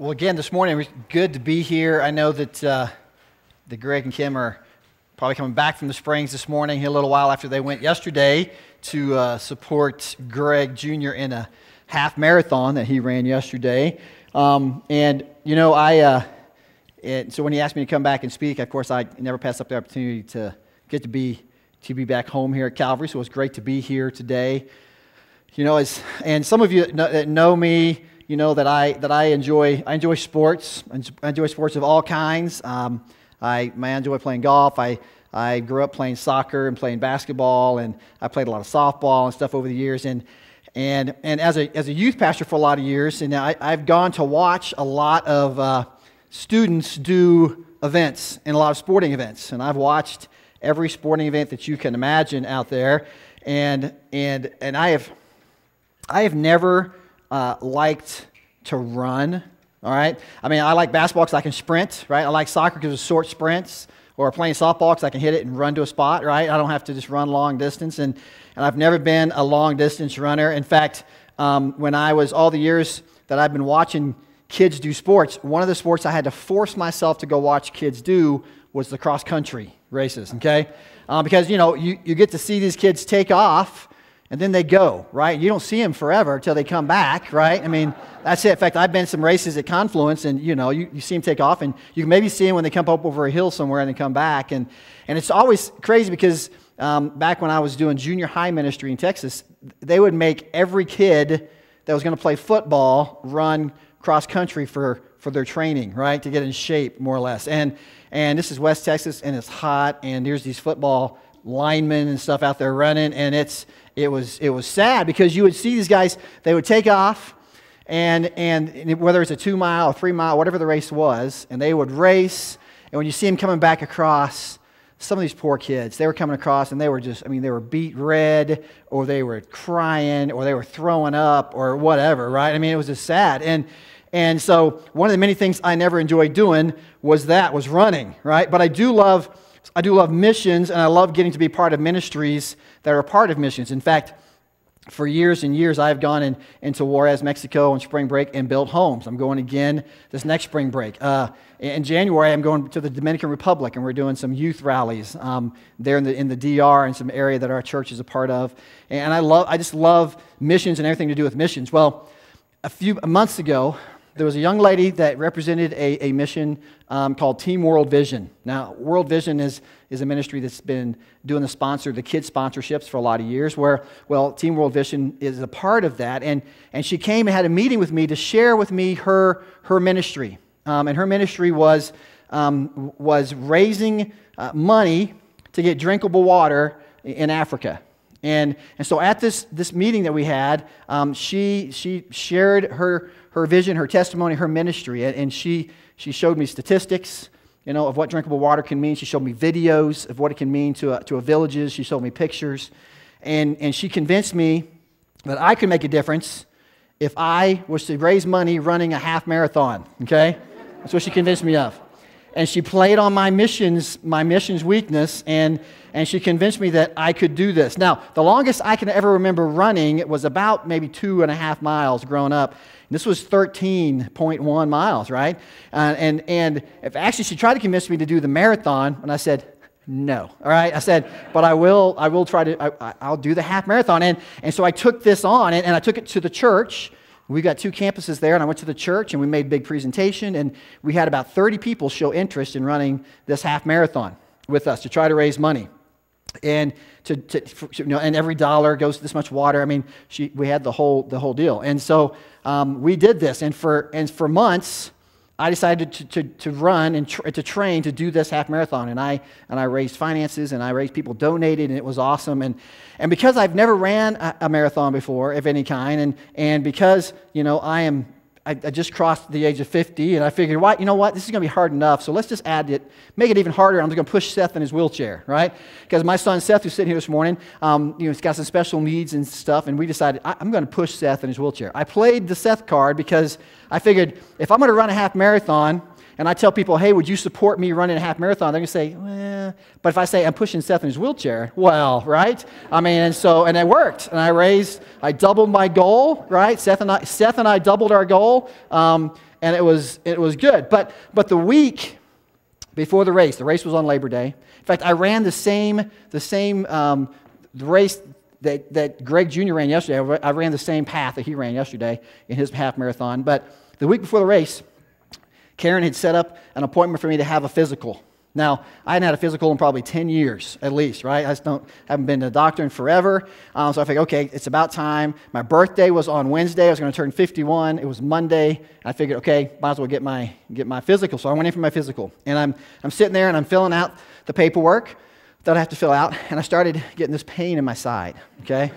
Well, again, this morning, good to be here. I know that, uh, that Greg and Kim are probably coming back from the Springs this morning, a little while after they went yesterday to uh, support Greg Jr. in a half marathon that he ran yesterday. Um, and, you know, I, uh, it, so when he asked me to come back and speak, of course, I never pass up the opportunity to get to be, to be back home here at Calvary. So it's great to be here today. You know, as, and some of you that know me, you know that I that I enjoy I enjoy sports. I enjoy sports of all kinds. Um, I, I enjoy playing golf. I I grew up playing soccer and playing basketball, and I played a lot of softball and stuff over the years. And and and as a as a youth pastor for a lot of years, and I, I've gone to watch a lot of uh, students do events and a lot of sporting events, and I've watched every sporting event that you can imagine out there, and and and I have I have never uh, liked to run. All right. I mean, I like basketball because I can sprint, right? I like soccer because it's short sprints, or playing softball because I can hit it and run to a spot, right? I don't have to just run long distance. And, and I've never been a long distance runner. In fact, um, when I was all the years that I've been watching kids do sports, one of the sports I had to force myself to go watch kids do was the cross country races, okay? Uh, because, you know, you, you get to see these kids take off and then they go, right? You don't see them forever until they come back, right? I mean, that's it. In fact, I've been some races at Confluence, and you know, you, you see them take off, and you can maybe see them when they come up over a hill somewhere and they come back. And, and it's always crazy because um, back when I was doing junior high ministry in Texas, they would make every kid that was going to play football run cross country for, for their training, right? To get in shape, more or less. And, and this is West Texas, and it's hot, and there's these football linemen and stuff out there running, and it's it was it was sad because you would see these guys they would take off and and whether it's a two mile or three mile whatever the race was and they would race and when you see them coming back across some of these poor kids they were coming across and they were just i mean they were beet red or they were crying or they were throwing up or whatever right? I mean it was just sad and and so one of the many things i never enjoyed doing was that was running right? But i do love I do love missions, and I love getting to be part of ministries that are part of missions. In fact, for years and years, I've gone in, into Juarez, Mexico on spring break and built homes. I'm going again this next spring break. Uh, in January, I'm going to the Dominican Republic, and we're doing some youth rallies um, there in the, in the DR and some area that our church is a part of. And I, love, I just love missions and everything to do with missions. Well, a few months ago, there was a young lady that represented a, a mission um, called Team World Vision. Now, World Vision is, is a ministry that's been doing the sponsor, the kids sponsorships for a lot of years, where, well, Team World Vision is a part of that. And, and she came and had a meeting with me to share with me her, her ministry. Um, and her ministry was, um, was raising uh, money to get drinkable water in Africa. And, and so at this, this meeting that we had, um, she, she shared her, her vision, her testimony, her ministry. And she, she showed me statistics, you know, of what drinkable water can mean. She showed me videos of what it can mean to a, to a villages. She showed me pictures. And, and she convinced me that I could make a difference if I was to raise money running a half marathon, okay? That's what she convinced me of. And she played on my missions, my missions weakness, and, and she convinced me that I could do this. Now, the longest I can ever remember running was about maybe two and a half miles growing up. This was 13.1 miles, right? Uh, and, and if actually she tried to convince me to do the marathon, and I said, no. All right. I said, but I will, I will try to, I, will do the half marathon. And, and so I took this on and, and I took it to the church. We got two campuses there, and I went to the church and we made a big presentation. And we had about 30 people show interest in running this half marathon with us to try to raise money and to, to you know, and every dollar goes to this much water. I mean, she, we had the whole the whole deal, and so um, we did this, and for and for months, I decided to, to, to run and to train to do this half marathon, and I and I raised finances, and I raised people donated, and it was awesome, and and because I've never ran a, a marathon before of any kind, and and because you know I am I, I, just crossed the age of 50, and I figured, what, you know what, this is going to be hard enough, so let's just add it, make it even harder. I'm just going to push Seth in his wheelchair, right? Because my son Seth, who's sitting here this morning, um, you know, he's got some special needs and stuff, and we decided I, I'm going to push Seth in his wheelchair. I played the Seth card because I figured if I'm going to run a half marathon, and I tell people, hey, would you support me running a half marathon? They're going to say, well, but if I say I'm pushing Seth in his wheelchair, well, right? I mean, and so, and it worked. And I raised, I doubled my goal, right? Seth and I, Seth and I doubled our goal. Um, and it was, it was good. But, but the week before the race, the race was on Labor Day. In fact, I ran the same, the same um, the race that, that Greg Jr. ran yesterday. I ran the same path that he ran yesterday in his half marathon. But the week before the race, Karen had set up an appointment for me to have a physical. Now, I hadn't had a physical in probably 10 years at least, right? I just don't, haven't been to a doctor in forever. Um, so I figured, okay, it's about time. My birthday was on Wednesday. I was going to turn 51. It was Monday. I figured, okay, might as well get my, get my physical. So I went in for my physical. And I'm, I'm sitting there and I'm filling out the paperwork that I have to fill out. And I started getting this pain in my side, okay?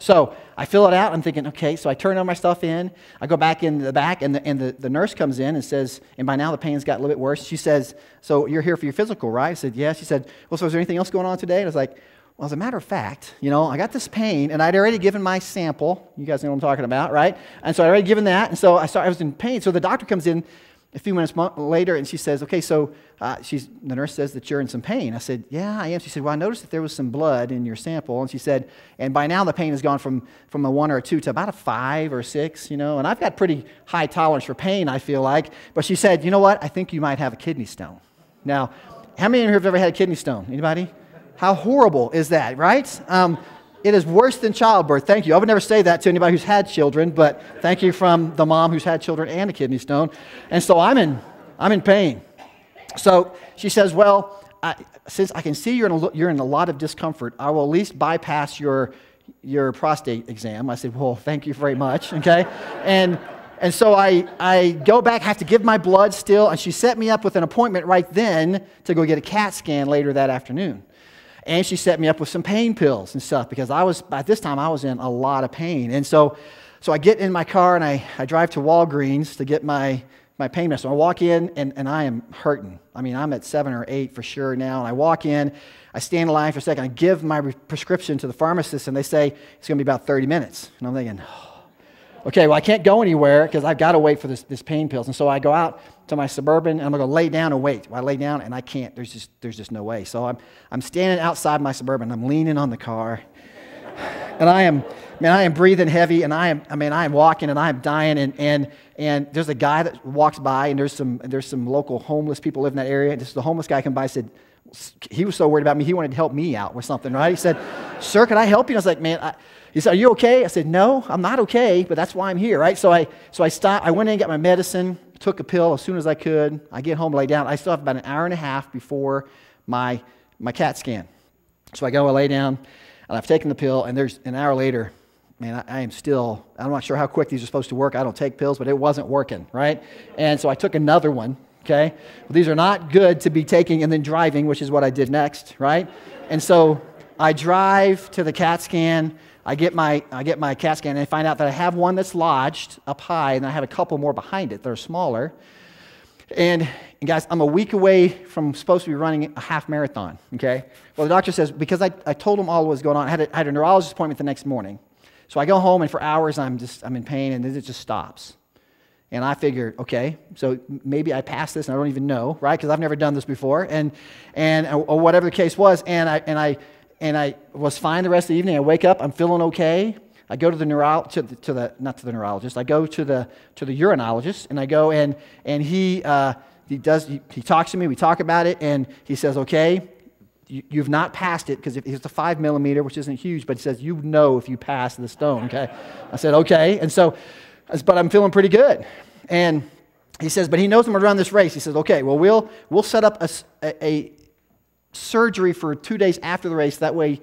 So I fill it out. I'm thinking, okay, so I turn all my stuff in. I go back in the back, and the, and the, the nurse comes in and says, and by now the pain's got a little bit worse. She says, So you're here for your physical, right? I said, yes. She said, Well, so is there anything else going on today? And I was like, Well, as a matter of fact, you know, I got this pain, and I'd already given my sample. You guys know what I'm talking about, right? And so I'd already given that, and so I, started, I was in pain. So the doctor comes in a few minutes later and she says, Okay, so uh, she's, the nurse says that you're in some pain. I said, Yeah, I am. She said, Well, I noticed that there was some blood in your sample. And she said, And by now the pain has gone from, from a one or a two to about a five or six, you know. And I've got pretty high tolerance for pain, I feel like. But she said, You know what? I think you might have a kidney stone. Now, how many of you have ever had a kidney stone? Anybody? How horrible is that, right? Um, it is worse than childbirth. Thank you. I would never say that to anybody who's had children, but thank you from the mom who's had children and a kidney stone. And so I'm in, I'm in pain. So she says, Well, I, since I can see you're in, a, you're in a lot of discomfort, I will at least bypass your, your prostate exam. I said, Well, thank you very much. Okay. and, and so I, I go back, have to give my blood still, and she set me up with an appointment right then to go get a CAT scan later that afternoon. And she set me up with some pain pills and stuff because I was, by this time, I was in a lot of pain. And so, so I get in my car and I, I drive to Walgreens to get my, my pain medicine. I walk in and, and I am hurting. I mean, I'm at seven or eight for sure now. And I walk in, I stand in line for a second, I give my prescription to the pharmacist, and they say it's going to be about 30 minutes. And I'm thinking, oh, okay, well, I can't go anywhere because I've got to wait for this, this pain pills. And so I go out to my Suburban, and I'm going to lay down and wait. Well, I lay down, and I can't. There's just, there's just no way. So I'm, I'm standing outside my Suburban. I'm leaning on the car, and I am, man, I am breathing heavy, and I am, I mean, I am walking, and I am dying, and, and, and there's a guy that walks by, and there's some, there's some local homeless people live in that area. And this the homeless guy come by, said, he was so worried about me, he wanted to help me out with something, right? He said, Sir, can I help you? I was like, Man, I, he said, Are you okay? I said, No, I'm not okay, but that's why I'm here, right? So I, so I stopped, I went in and got my medicine took a pill as soon as I could. I get home, lay down. I still have about an hour and a half before my, my CAT scan. So I go, I lay down, and I've taken the pill, and there's an hour later, man, I, I, am still, I'm not sure how quick these are supposed to work. I don't take pills, but it wasn't working, right? And so I took another one, okay? Well, these are not good to be taking and then driving, which is what I did next, right? And so I drive to the CAT scan. I get my, I get my CAT scan and I find out that I have one that's lodged up high and I have a couple more behind it that are smaller. And, and guys, I'm a week away from supposed to be running a half marathon, okay? Well, the doctor says, because I, I told him all what was going on, I had, a, I had a neurologist appointment the next morning. So I go home and for hours I'm just, I'm in pain and then it just stops. And I figured, okay, so maybe I passed this and I don't even know, right? Because I've never done this before. And, and, or whatever the case was. And I, and I, and I was fine the rest of the evening. I wake up, I'm feeling okay. I go to the neuro, to the, to the not to the neurologist. I go to the to the urinologist, and I go and and he uh, he does he, he, talks to me. We talk about it, and he says, "Okay, you, have not passed it because it's a five millimeter, which isn't huge, but he says you know if you pass the stone." Okay, I said, "Okay," and so, but I'm feeling pretty good, and he says, "But he knows I'm going to run this race." He says, "Okay, well we'll we'll set up a, a, surgery for two days after the race. That way,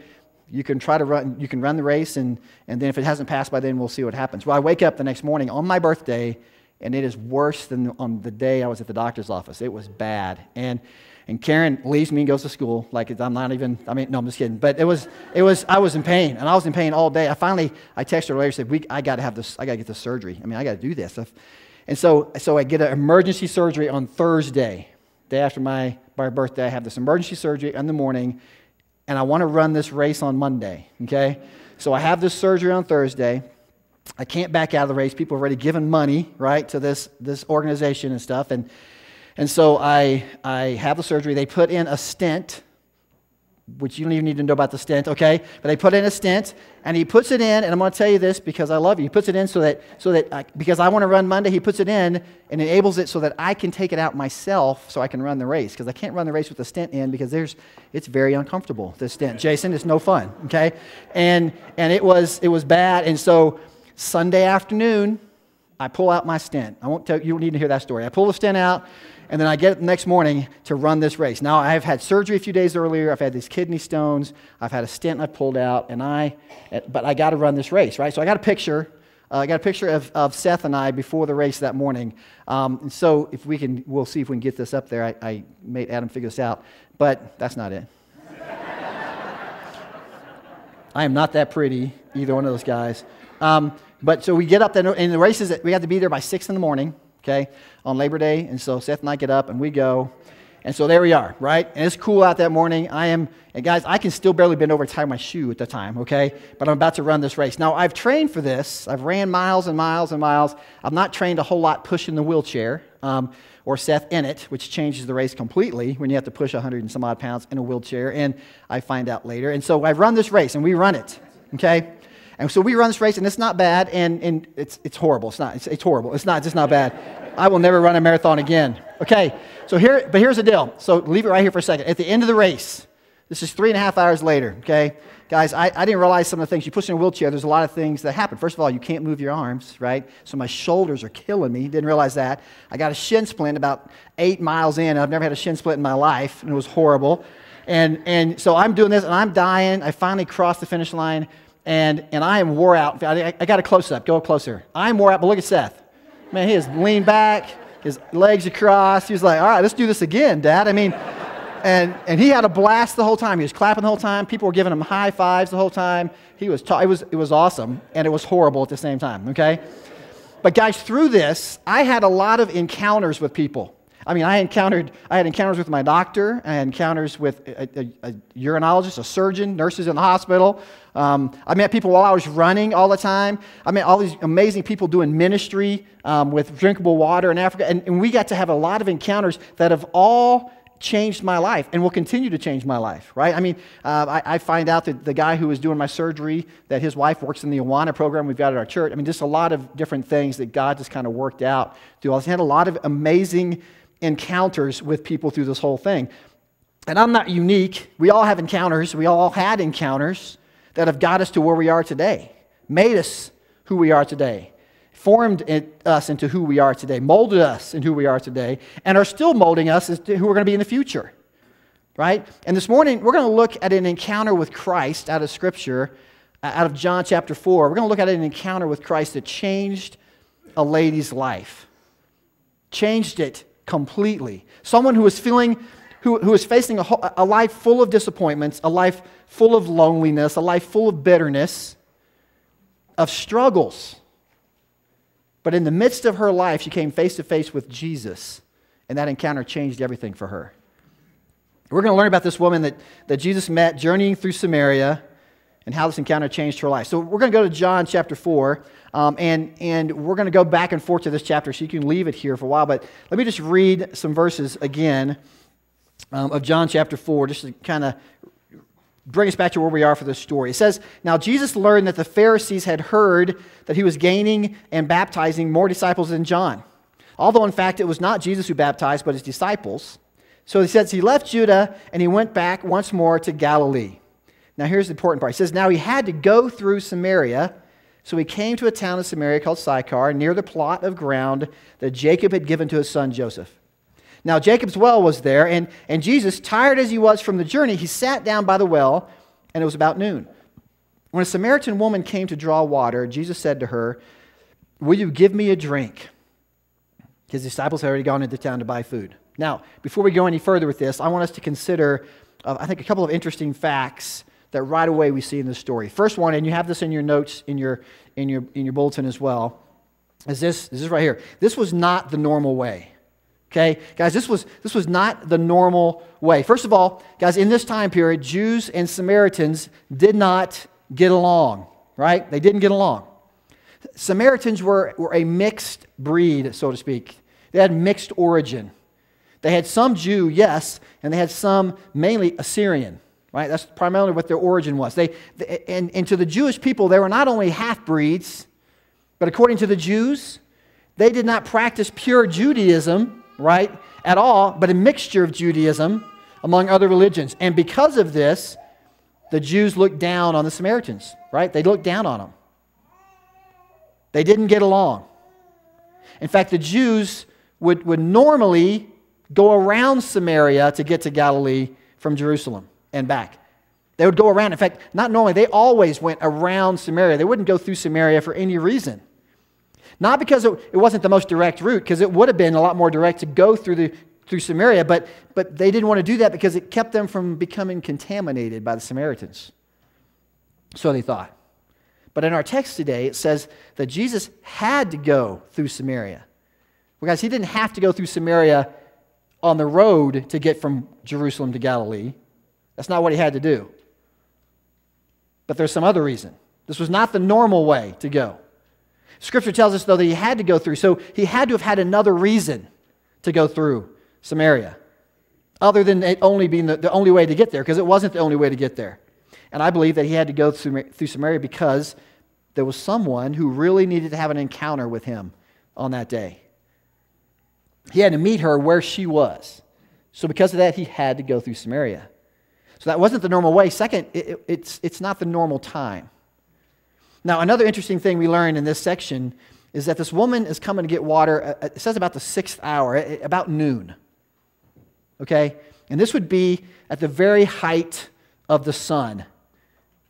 you can try to run. You can run the race, and and then if it hasn't passed by then, we'll see what happens. Well, I wake up the next morning on my birthday, and it is worse than on the day I was at the doctor's office. It was bad, and and Karen leaves me and goes to school. Like I'm not even. I mean, no, I'm just kidding. But it was it was. I was in pain, and I was in pain all day. I finally I texted her later and said, "We I got to have this. I got to get this surgery. I mean, I got to do this." And so so I get an emergency surgery on Thursday, day after my my birthday. I have this emergency surgery in the morning, and I want to run this race on Monday, okay? So I have this surgery on Thursday. I can't back out of the race. People have already given money, right, to this, this organization and stuff. And, and so I, I have the surgery. They put in a stent which you don't even need to know about the stent, okay? But they put in a stent, and he puts it in, and I'm going to tell you this because I love you. He puts it in so that, so that I, because I want to run Monday, he puts it in and enables it so that I can take it out myself so I can run the race because I can't run the race with the stent in because there's, it's very uncomfortable, this stent. Jason, it's no fun, okay? And, and it, was, it was bad, and so Sunday afternoon, I pull out my stent. I won't tell you, don't need to hear that story. I pull the stent out, and then I get up the next morning to run this race. Now, I've had surgery a few days earlier. I've had these kidney stones. I've had a stent I pulled out, and I, but I got to run this race, right? So I got a picture. Uh, I got a picture of, of Seth and I before the race that morning. Um, and so if we can, we'll see if we can get this up there. I, I made Adam figure this out, but that's not it. I am not that pretty, either one of those guys. Um, but so we get up there, and the race is, we have to be there by 6 in the morning okay, on Labor Day. And so Seth and I get up and we go. And so there we are, right? And it's cool out that morning. I am, and guys, I can still barely bend over to tie my shoe at the time, okay? But I'm about to run this race. Now, I've trained for this. I've ran miles and miles and miles. I've not trained a whole lot pushing the wheelchair um, or Seth in it, which changes the race completely when you have to push 100 and some odd pounds in a wheelchair. And I find out later. And so I run this race and we run it, okay? And so we run this race, and it's not bad, and, and it's, it's horrible. It's not. It's, it's horrible. It's not. It's just not bad. I will never run a marathon again. Okay. So here, but here's the deal. So leave it right here for a second. At the end of the race, this is three and a half hours later. Okay, guys, I, I didn't realize some of the things. You push in a wheelchair. There's a lot of things that happen. First of all, you can't move your arms, right? So my shoulders are killing me. Didn't realize that. I got a shin splint about eight miles in. I've never had a shin splint in my life, and it was horrible. And and so I'm doing this, and I'm dying. I finally crossed the finish line and, and I am wore out. I, I got a close up. Go closer. I'm wore out, but look at Seth. Man, he is leaned back, his legs across. He was like, all right, let's do this again, Dad. I mean, and, and he had a blast the whole time. He was clapping the whole time. People were giving him high fives the whole time. He was, ta- it, was, it was awesome, and it was horrible at the same time, okay? But guys, through this, I had a lot of encounters with people. I mean, I encountered, I had encounters with my doctor, I had encounters with a, a, a urinologist, a surgeon, nurses in the hospital. Um, I met people while I was running all the time. I met all these amazing people doing ministry um, with drinkable water in Africa. And, and we got to have a lot of encounters that have all changed my life and will continue to change my life, right? I mean, uh, I, I, find out that the guy who was doing my surgery, that his wife works in the Awana program we've got at our church. I mean, just a lot of different things that God just kind of worked out through all this. He had a lot of amazing encounters with people through this whole thing. And I'm not unique. We all have encounters. We all had encounters that have got us to where we are today, made us who we are today, formed us into who we are today, molded us into who we are today, and are still molding us as to who we're going to be in the future. Right? And this morning, we're going to look at an encounter with Christ out of Scripture, out of John chapter 4. We're going to look at an encounter with Christ that changed a lady's life, changed it completely. Someone who is feeling, who, who is facing a, a life full of disappointments, a life full of loneliness, a life full of bitterness, of struggles. But in the midst of her life, she came face to face with Jesus, and that encounter changed everything for her. We're going to learn about this woman that, that Jesus met journeying through Samaria and how this encounter changed her life. So we're going to go to John chapter 4, um, and, and we're going to go back and forth to this chapter, so you can leave it here for a while. But let me just read some verses again um, of John chapter 4, just to kind of bring us back to where we are for this story. It says, Now Jesus learned that the Pharisees had heard that he was gaining and baptizing more disciples than John, although in fact it was not Jesus who baptized, but his disciples. So he says he left Judah and he went back once more to Galilee. Now, here's the important part. He says, Now he had to go through Samaria. So he came to a town of Samaria called Sychar, near the plot of ground that Jacob had given to his son Joseph. Now, Jacob's well was there, and, and Jesus, tired as he was from the journey, he sat down by the well, and it was about noon. When a Samaritan woman came to draw water, Jesus said to her, Will you give me a drink? His disciples had already gone into town to buy food. Now, before we go any further with this, I want us to consider, uh, I think, a couple of interesting facts that right away we see in this story. First one, and you have this in your notes in your, in your, in your bulletin as well, is this, is this right here. This was not the normal way. Okay, guys, this was, this was not the normal way. First of all, guys, in this time period, Jews and Samaritans did not get along, right? They didn't get along. Samaritans were, were a mixed breed, so to speak. They had mixed origin. They had some Jew, yes, and they had some mainly Assyrian. Right? That's primarily what their origin was. They, and, and to the Jewish people, they were not only half breeds, but according to the Jews, they did not practice pure Judaism, right, at all, but a mixture of Judaism among other religions. And because of this, the Jews looked down on the Samaritans, right? They looked down on them. They didn't get along. In fact, the Jews would, would normally go around Samaria to get to Galilee from Jerusalem and back. They would go around. In fact, not normally, they always went around Samaria. They wouldn't go through Samaria for any reason. Not because it, it wasn't the most direct route, because it would have been a lot more direct to go through, the, through Samaria, but, but they didn't want to do that because it kept them from becoming contaminated by the Samaritans. So they thought. But in our text today, it says that Jesus had to go through Samaria. Well, guys, he didn't have to go through Samaria on the road to get from Jerusalem to Galilee. That's not what he had to do. But there's some other reason. This was not the normal way to go. Scripture tells us, though, that he had to go through. So he had to have had another reason to go through Samaria, other than it only being the, the only way to get there, because it wasn't the only way to get there. And I believe that he had to go through, through Samaria because there was someone who really needed to have an encounter with him on that day. He had to meet her where she was. So, because of that, he had to go through Samaria. So, that wasn't the normal way. Second, it, it's, it's not the normal time. Now, another interesting thing we learn in this section is that this woman is coming to get water, uh, uh, it says about the sixth hour, about noon. Okay? And this would be at the very height of the sun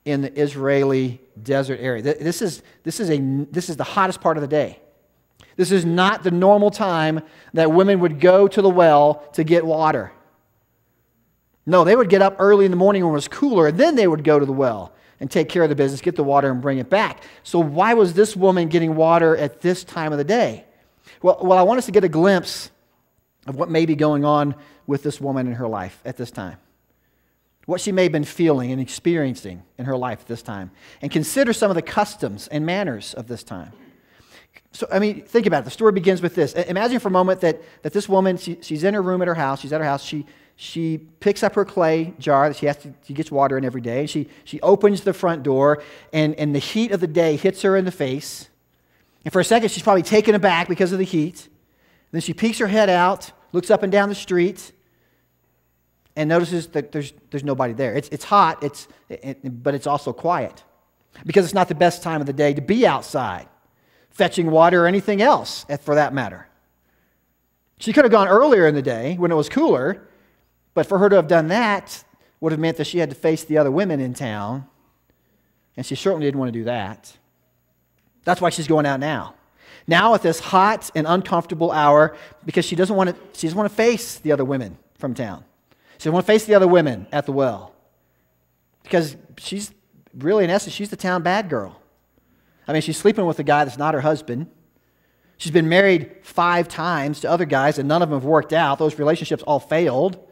in the Israeli desert area. This is, this is, a, this is the hottest part of the day. This is not the normal time that women would go to the well to get water. No, they would get up early in the morning when it was cooler, and then they would go to the well and take care of the business, get the water, and bring it back. So, why was this woman getting water at this time of the day? Well, well, I want us to get a glimpse of what may be going on with this woman in her life at this time. What she may have been feeling and experiencing in her life at this time. And consider some of the customs and manners of this time. So, I mean, think about it. The story begins with this. Imagine for a moment that, that this woman, she, she's in her room at her house, she's at her house, she, she picks up her clay jar that she has to, she gets water in every day, and she, she opens the front door, and, and the heat of the day hits her in the face. And for a second, she's probably taken aback because of the heat. Then she peeks her head out, looks up and down the street, and notices that there's, there's nobody there. It's, it's hot, it's, it, but it's also quiet because it's not the best time of the day to be outside fetching water or anything else eh, for that matter. She could have gone earlier in the day when it was cooler, but for her to have done that would have meant that she had to face the other women in town, and she certainly didn't want to do that. That's why she's going out now. Now at this hot and uncomfortable hour, because she doesn't want to, she doesn't want to face the other women from town. She doesn't want to face the other women at the well. Because she's really, in essence, she's the town bad girl. I mean, she's sleeping with a guy that's not her husband. She's been married five times to other guys, and none of them have worked out. Those relationships all failed.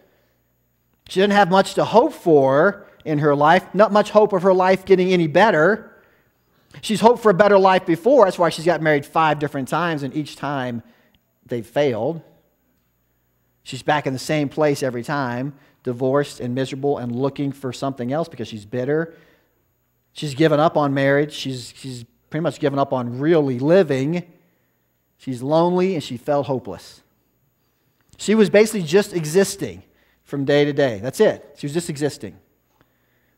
She didn't have much to hope for in her life, not much hope of her life getting any better. She's hoped for a better life before. That's why she's got married five different times, and each time they failed. She's back in the same place every time, divorced and miserable and looking for something else because she's bitter. She's given up on marriage. She's, she's pretty much given up on really living. She's lonely and she felt hopeless. She was basically just existing from day to day. That's it. She was just existing.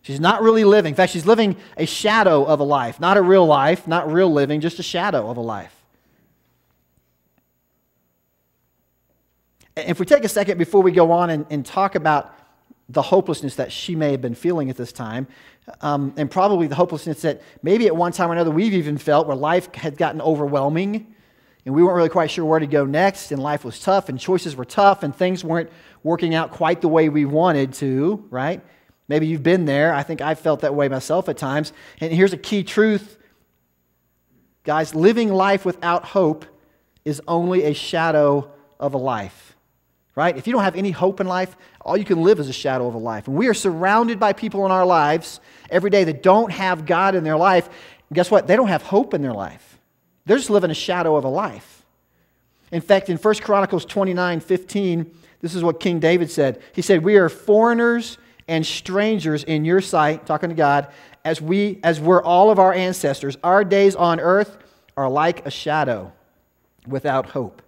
She's not really living. In fact, she's living a shadow of a life, not a real life, not real living, just a shadow of a life. If we take a second before we go on and, and talk about the hopelessness that she may have been feeling at this time, um, and probably the hopelessness that maybe at one time or another we've even felt where life had gotten overwhelming and we weren't really quite sure where to go next, and life was tough, and choices were tough, and things weren't working out quite the way we wanted to, right? Maybe you've been there. I think I've felt that way myself at times. And here's a key truth guys living life without hope is only a shadow of a life, right? If you don't have any hope in life, all you can live is a shadow of a life. And we are surrounded by people in our lives every day that don't have God in their life. guess what? They don't have hope in their life. They're just living a shadow of a life. In fact, in 1 Chronicles 29 15, this is what King David said. He said, We are foreigners and strangers in your sight, talking to God, as we as were all of our ancestors. Our days on earth are like a shadow without hope.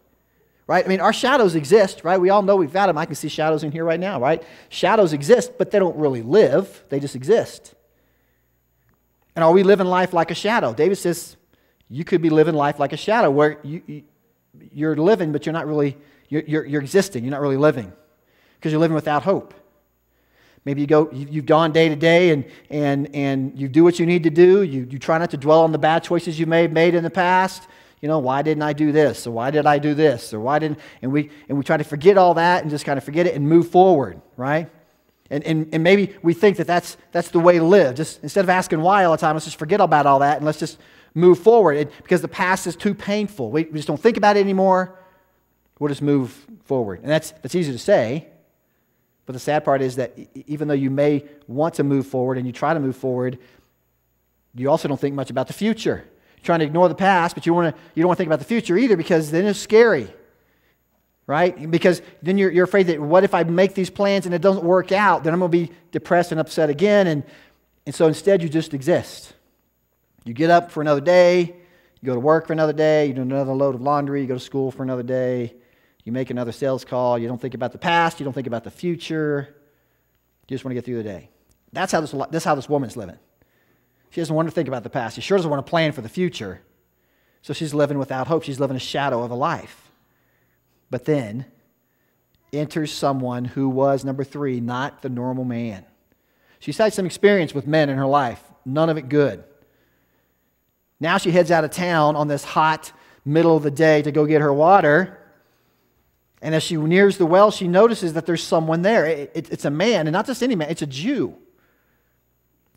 Right? I mean, our shadows exist, right? We all know we've got them. I can see shadows in here right now, right? Shadows exist, but they don't really live, they just exist. And are we living life like a shadow? David says, you could be living life like a shadow where you, you, are living, but you're not really, you're, you're, you're existing. You're not really living because you're living without hope. Maybe you go, you've gone day to day and, and, and you do what you need to do. You, you try not to dwell on the bad choices you may have made in the past. You know, why didn't I do this? Or why did I do this? Or why didn't, and we, and we try to forget all that and just kind of forget it and move forward, right? And, and, and maybe we think that that's, that's the way to live. Just instead of asking why all the time, let's just forget about all that and let's just move forward. It, because the past is too painful. We, we just don't think about it anymore. We'll just move forward. And that's, that's easy to say. But the sad part is that even though you may want to move forward and you try to move forward, you also don't think much about the future. You're trying to ignore the past, but you, wanna, you don't want to think about the future either because then it's scary. Right? Because then you're, you're afraid that what if I make these plans and it doesn't work out? Then I'm going to be depressed and upset again. And, and so instead, you just exist. You get up for another day, you go to work for another day, you do another load of laundry, you go to school for another day, you make another sales call. You don't think about the past. You don't think about the future. You just want to get through the day. That's how this, that's how this woman's living. She doesn't want to think about the past. She sure doesn't want to plan for the future. So she's living without hope. She's living a shadow of a life. But then enters someone who was, number three, not the normal man. She's had some experience with men in her life, none of it good. Now she heads out of town on this hot middle of the day to go get her water. And as she nears the well, she notices that there's someone there. It, it, it's a man, and not just any man, it's a Jew.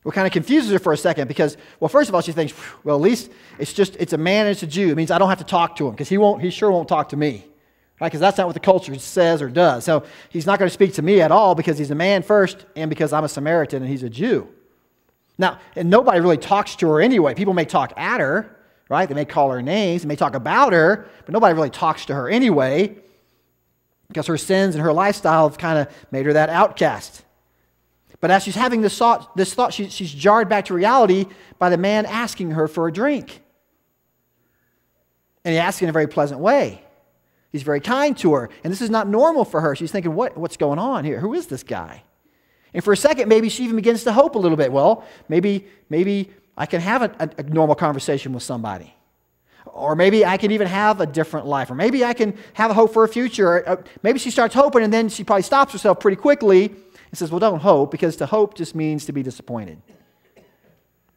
What kind of confuses her for a second because, well, first of all, she thinks, well, at least it's just, it's a man and it's a Jew. It means I don't have to talk to him because he won't, he sure won't talk to me. Right? Because that's not what the culture says or does. So he's not going to speak to me at all because he's a man first and because I'm a Samaritan and he's a Jew. Now, and nobody really talks to her anyway. People may talk at her, right? They may call her names, they may talk about her, but nobody really talks to her anyway because her sins and her lifestyle have kind of made her that outcast. But as she's having this thought, this thought she, she's jarred back to reality by the man asking her for a drink. And he asks in a very pleasant way. He's very kind to her. And this is not normal for her. She's thinking, what, what's going on here? Who is this guy? And for a second, maybe she even begins to hope a little bit. Well, maybe, maybe I can have a, a, a normal conversation with somebody. Or maybe I can even have a different life. Or maybe I can have a hope for a future. Uh, maybe she starts hoping and then she probably stops herself pretty quickly and says, Well, don't hope, because to hope just means to be disappointed.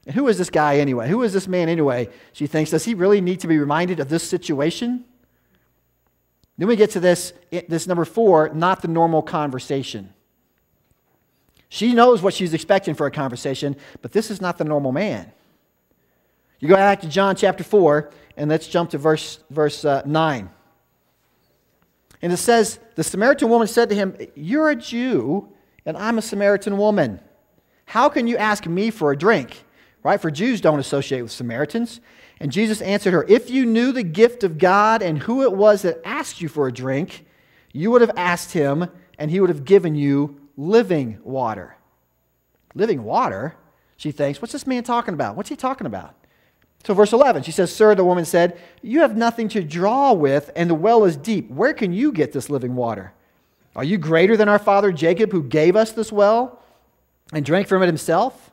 And who is this guy anyway? Who is this man anyway? She thinks, Does he really need to be reminded of this situation? Then we get to this, this number four, not the normal conversation. She knows what she's expecting for a conversation, but this is not the normal man. You go back to John chapter 4, and let's jump to verse, verse uh, 9. And it says, The Samaritan woman said to him, You're a Jew, and I'm a Samaritan woman. How can you ask me for a drink? Right? For Jews don't associate with Samaritans. And Jesus answered her, If you knew the gift of God and who it was that asked you for a drink, you would have asked him, and he would have given you living water. Living water? She thinks, What's this man talking about? What's he talking about? So, verse 11, she says, Sir, the woman said, You have nothing to draw with, and the well is deep. Where can you get this living water? Are you greater than our father Jacob, who gave us this well and drank from it himself,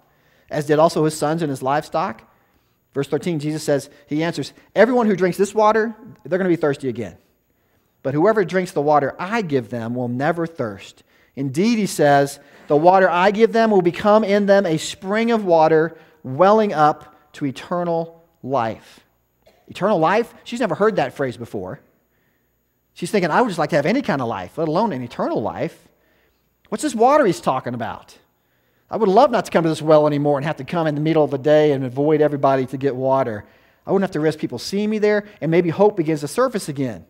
as did also his sons and his livestock? Verse 13, Jesus says, He answers, Everyone who drinks this water, they're going to be thirsty again. But whoever drinks the water I give them will never thirst. Indeed, he says, The water I give them will become in them a spring of water welling up to eternal life. Eternal life? She's never heard that phrase before. She's thinking, I would just like to have any kind of life, let alone an eternal life. What's this water he's talking about? I would love not to come to this well anymore and have to come in the middle of the day and avoid everybody to get water. I wouldn't have to risk people seeing me there, and maybe hope begins to surface again.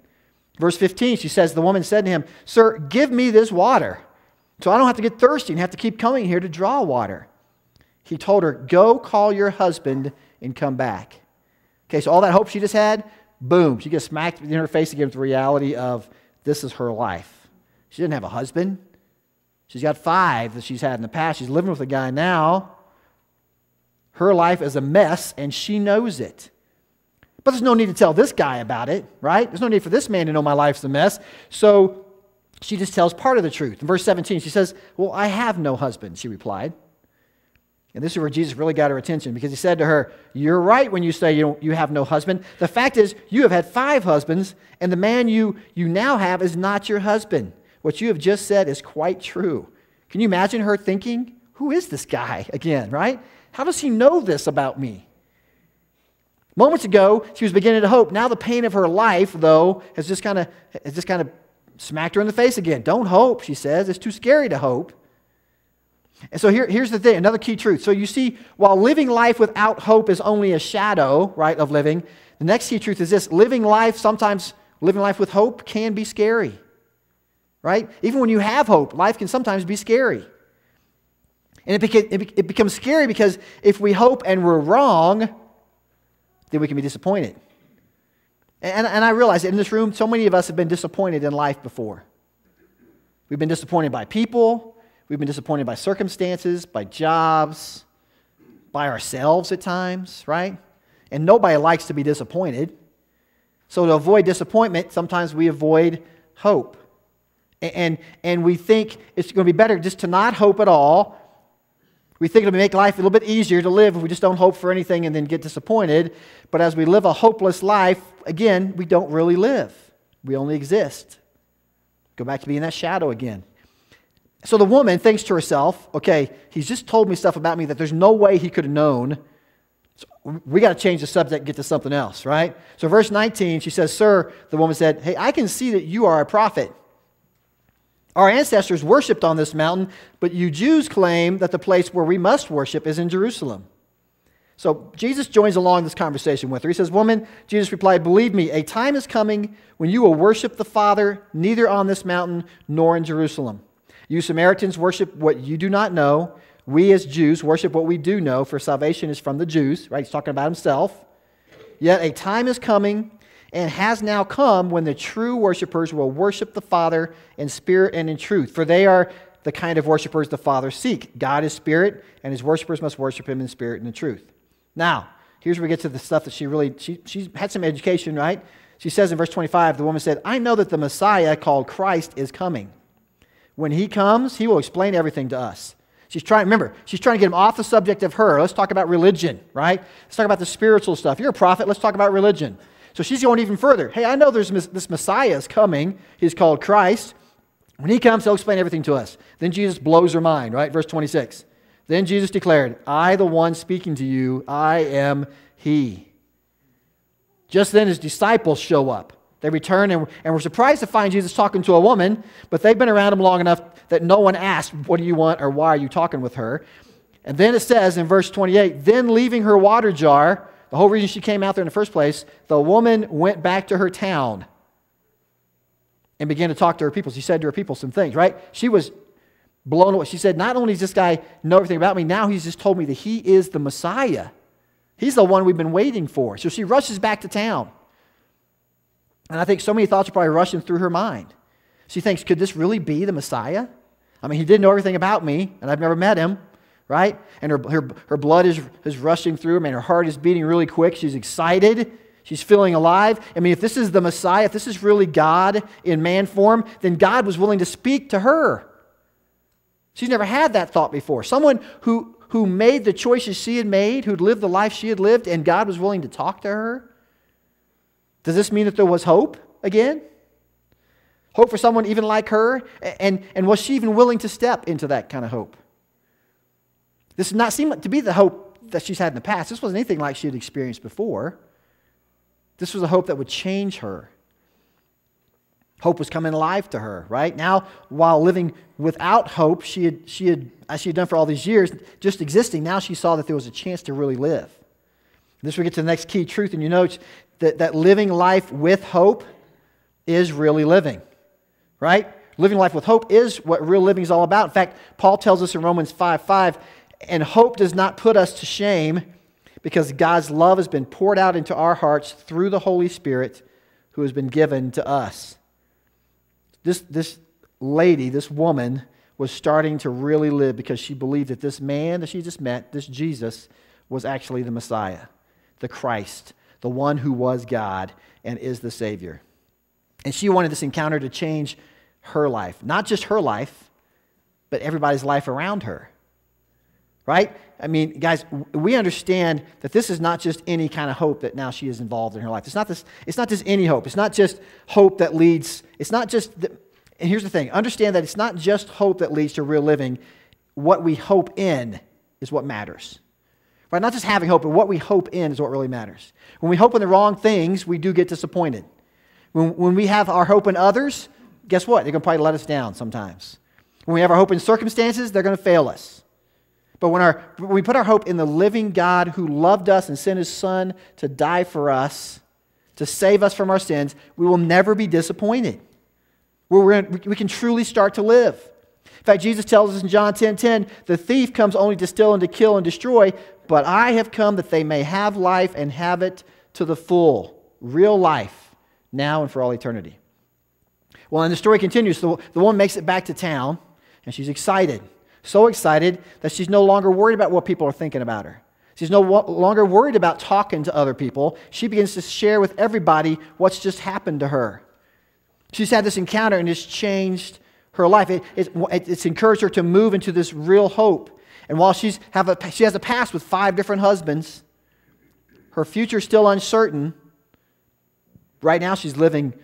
Verse 15, she says, The woman said to him, Sir, give me this water, so I don't have to get thirsty and have to keep coming here to draw water. He told her, Go call your husband and come back. Okay, so all that hope she just had, boom, she gets smacked in her face again with the reality of this is her life. She didn't have a husband. She's got five that she's had in the past. She's living with a guy now. Her life is a mess, and she knows it. But there's no need to tell this guy about it, right? There's no need for this man to know my life's a mess. So she just tells part of the truth. In verse 17, she says, Well, I have no husband, she replied. And this is where Jesus really got her attention because he said to her, You're right when you say you, you have no husband. The fact is, you have had five husbands, and the man you, you now have is not your husband. What you have just said is quite true. Can you imagine her thinking, Who is this guy again, right? How does he know this about me? Moments ago, she was beginning to hope. Now the pain of her life, though, has just kind of has just kind of smacked her in the face again. Don't hope, she says. It's too scary to hope. And so here, here's the thing another key truth. So you see, while living life without hope is only a shadow, right, of living, the next key truth is this living life, sometimes living life with hope can be scary, right? Even when you have hope, life can sometimes be scary. And it, beca- it becomes scary because if we hope and we're wrong, then we can be disappointed. And, and I realize that in this room, so many of us have been disappointed in life before. We've been disappointed by people, We've been disappointed by circumstances, by jobs, by ourselves at times, right? And nobody likes to be disappointed. So, to avoid disappointment, sometimes we avoid hope. And, and we think it's going to be better just to not hope at all. We think it'll make life a little bit easier to live if we just don't hope for anything and then get disappointed. But as we live a hopeless life, again, we don't really live. We only exist. Go back to being that shadow again. So the woman thinks to herself, okay, he's just told me stuff about me that there's no way he could have known. So we got to change the subject and get to something else, right? So, verse 19, she says, Sir, the woman said, Hey, I can see that you are a prophet. Our ancestors worshiped on this mountain, but you Jews claim that the place where we must worship is in Jerusalem. So Jesus joins along this conversation with her. He says, Woman, Jesus replied, Believe me, a time is coming when you will worship the Father neither on this mountain nor in Jerusalem. You Samaritans worship what you do not know. We as Jews worship what we do know, for salvation is from the Jews, right? He's talking about himself. Yet a time is coming and has now come when the true worshipers will worship the Father in spirit and in truth, for they are the kind of worshipers the Father seek. God is spirit, and his worshipers must worship him in spirit and in truth. Now, here's where we get to the stuff that she really, she, she had some education, right? She says in verse 25, the woman said, I know that the Messiah called Christ is coming. When he comes, he will explain everything to us. She's trying, remember, she's trying to get him off the subject of her. Let's talk about religion, right? Let's talk about the spiritual stuff. You're a prophet, let's talk about religion. So she's going even further. Hey, I know there's this Messiah is coming. He's called Christ. When he comes, he'll explain everything to us. Then Jesus blows her mind, right? Verse 26. Then Jesus declared, I, the one speaking to you, I am he. Just then his disciples show up. They return and, and were surprised to find Jesus talking to a woman, but they've been around him long enough that no one asked, What do you want or why are you talking with her? And then it says in verse 28 Then leaving her water jar, the whole reason she came out there in the first place, the woman went back to her town and began to talk to her people. She said to her people some things, right? She was blown away. She said, Not only does this guy know everything about me, now he's just told me that he is the Messiah. He's the one we've been waiting for. So she rushes back to town. And I think so many thoughts are probably rushing through her mind. She thinks, could this really be the Messiah? I mean, he didn't know everything about me, and I've never met him, right? And her, her, her blood is, is rushing through him, and her heart is beating really quick. She's excited. She's feeling alive. I mean, if this is the Messiah, if this is really God in man form, then God was willing to speak to her. She's never had that thought before. Someone who, who made the choices she had made, who'd lived the life she had lived, and God was willing to talk to her. Does this mean that there was hope again? Hope for someone even like her? And, and was she even willing to step into that kind of hope? This did not seem to be the hope that she's had in the past. This wasn't anything like she had experienced before. This was a hope that would change her. Hope was coming alive to her, right? Now, while living without hope, she had, she had, as she had done for all these years, just existing, now she saw that there was a chance to really live. This we get to the next key truth in your notes that, that living life with hope is really living, right? Living life with hope is what real living is all about. In fact, Paul tells us in Romans 5 5, and hope does not put us to shame because God's love has been poured out into our hearts through the Holy Spirit who has been given to us. This, this lady, this woman, was starting to really live because she believed that this man that she just met, this Jesus, was actually the Messiah, the Christ, the one who was God and is the Savior. And she wanted this encounter to change her life, not just her life, but everybody's life around her. Right? I mean, guys, we understand that this is not just any kind of hope that now she is involved in her life. It's not this, it's not just any hope. It's not just hope that leads, it's not just, the, and here's the thing understand that it's not just hope that leads to real living. What we hope in is what matters. Right? Not just having hope, but what we hope in is what really matters. When we hope in the wrong things, we do get disappointed. When, when we have our hope in others, guess what? They're going to probably let us down sometimes. When we have our hope in circumstances, they're going to fail us. But when, our, when we put our hope in the living God who loved us and sent his son to die for us, to save us from our sins, we will never be disappointed. Where we can truly start to live. In fact, Jesus tells us in John 10 10, the thief comes only to steal and to kill and destroy, but I have come that they may have life and have it to the full. Real life, now and for all eternity. Well, and the story continues. The, the woman makes it back to town, and she's excited. So excited that she's no longer worried about what people are thinking about her. She's no longer worried about talking to other people. She begins to share with everybody what's just happened to her. She's had this encounter and it's changed her life. It, it, it's encouraged her to move into this real hope. And while she's have a, she has a past with five different husbands, her future is still uncertain. Right now, she's living,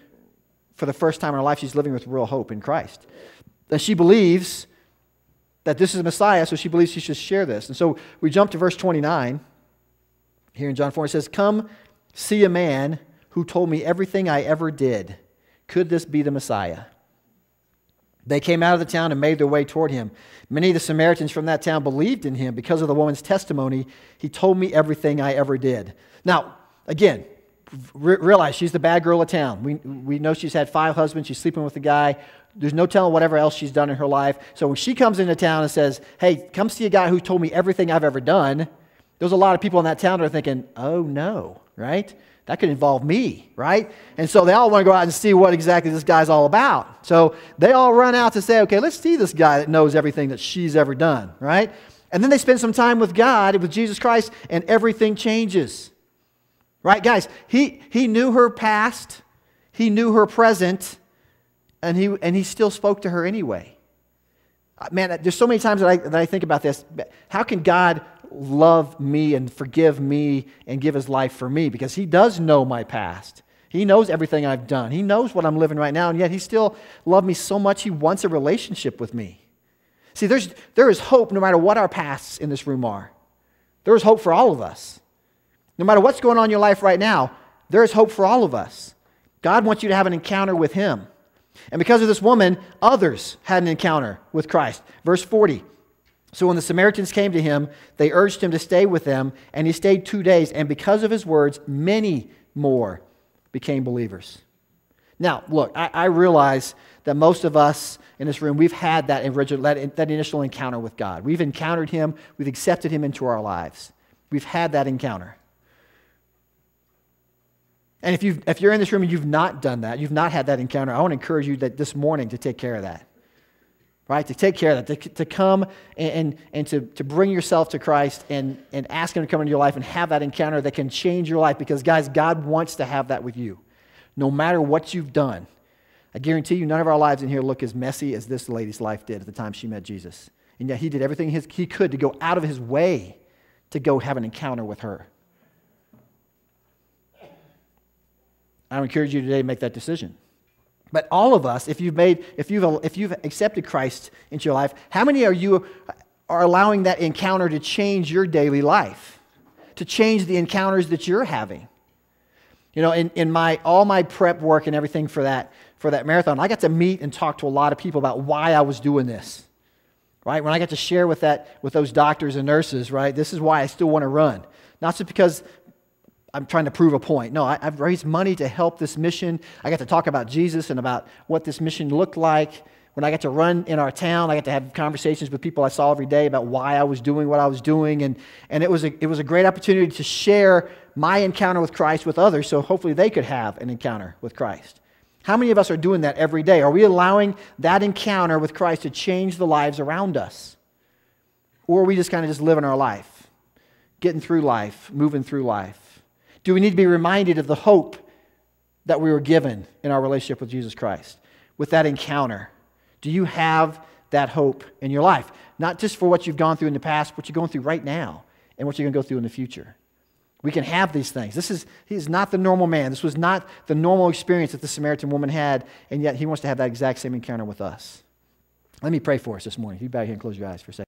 for the first time in her life, she's living with real hope in Christ. And she believes that this is a Messiah, so she believes she should share this. And so we jump to verse 29 here in John 4. It says, Come see a man who told me everything I ever did. Could this be the Messiah? They came out of the town and made their way toward him. Many of the Samaritans from that town believed in him because of the woman's testimony. He told me everything I ever did. Now, again, realize she's the bad girl of town. We, we know she's had five husbands. She's sleeping with a guy. There's no telling whatever else she's done in her life. So when she comes into town and says, Hey, come see a guy who told me everything I've ever done, there's a lot of people in that town that are thinking, Oh no, right? That could involve me, right? And so they all want to go out and see what exactly this guy's all about. So they all run out to say, Okay, let's see this guy that knows everything that she's ever done, right? And then they spend some time with God, with Jesus Christ, and everything changes. Right, guys? He, he knew her past, he knew her present, and he, and he still spoke to her anyway. Uh, man, there's so many times that I, that I think about this. How can God love me and forgive me and give his life for me? Because he does know my past. He knows everything I've done. He knows what I'm living right now, and yet he still loved me so much he wants a relationship with me. See, there's, there is hope no matter what our pasts in this room are. There is hope for all of us. No matter what's going on in your life right now, there is hope for all of us. God wants you to have an encounter with him. And because of this woman, others had an encounter with Christ. Verse 40. So when the Samaritans came to him, they urged him to stay with them, and he stayed two days. And because of his words, many more became believers. Now, look, I, I realize that most of us in this room, we've had that, original, that, that initial encounter with God. We've encountered him, we've accepted him into our lives. We've had that encounter. And if, you if you're in this room and you've not done that, you've not had that encounter, I want to encourage you that this morning to take care of that. Right? To take care of that, to, to come and, and, and to, to bring yourself to Christ and, and ask Him to come into your life and have that encounter that can change your life. Because, guys, God wants to have that with you. No matter what you've done. I guarantee you, none of our lives in here look as messy as this lady's life did at the time she met Jesus. And yet, He did everything his, He could to go out of His way to go have an encounter with her. I encourage you today to make that decision. But all of us, if you've made, if you've, if you've accepted Christ into your life, how many are you are allowing that encounter to change your daily life, to change the encounters that you're having? You know, in, in my all my prep work and everything for that for that marathon, I got to meet and talk to a lot of people about why I was doing this. Right? When I got to share with that with those doctors and nurses, right? This is why I still want to run. Not just because I'm trying to prove a point. No, I, have raised money to help this mission. I got to talk about Jesus and about what this mission looked like. When I got to run in our town, I got to have conversations with people I saw every day about why I was doing what I was doing. And, and it, was a, it was a great opportunity to share my encounter with Christ with others so hopefully they could have an encounter with Christ. How many of us are doing that every day? Are we allowing that encounter with Christ to change the lives around us? Or are we just kind of just living our life, getting through life, moving through life? Do we need to be reminded of the hope that we were given in our relationship with Jesus Christ, with that encounter? Do you have that hope in your life? Not just for what you've gone through in the past, but what you're going through right now and what you're going to go through in the future. We can have these things. This is, he is not the normal man. This was not the normal experience that the Samaritan woman had, and yet he wants to have that exact same encounter with us. Let me pray for us this morning. If you bow here and close your eyes for a second.